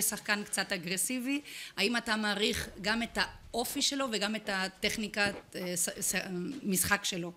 כשחקן קצת אגרסיבי, האם אתה מעריך גם את האופי שלו וגם את הטכניקת אה, משחק שלו?